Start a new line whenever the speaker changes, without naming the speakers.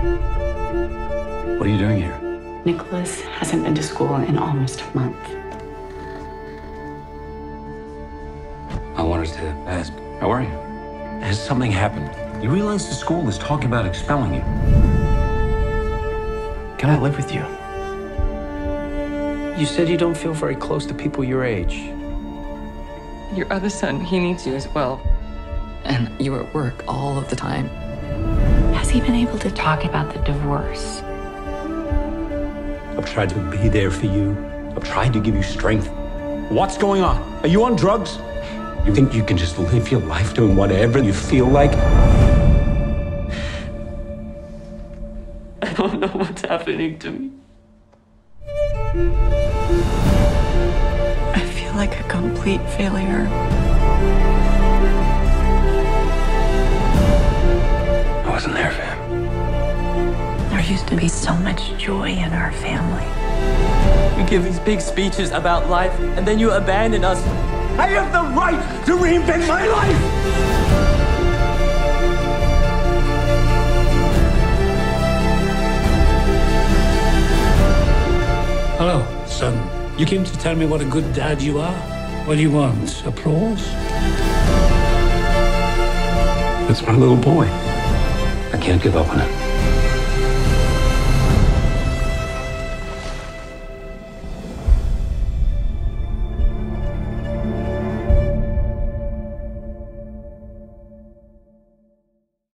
are you doing here?
Nicholas hasn't been to school in almost a month.
I wanted to ask, how are you? Has something happened? You realize the school is talking about expelling you.
Can I live with you?
You said you don't feel very close to people your age.
Your other son, he needs you as well. And you're at work all of the time.
Has he been able to talk about the divorce?
I've tried to be there for you. I've tried to give you strength. What's going on? Are you on drugs? You think you can just live your life doing whatever you feel like?
I don't know what's happening to me.
I feel like a complete failure.
Wasn't there for him.
There used to be so much joy in our family.
You give these big speeches about life, and then you abandon us.
I have the right to reinvent my life!
Hello, son. You came to tell me what a good dad you are? What do you want? Applause?
That's my little boy. Can't give up on him.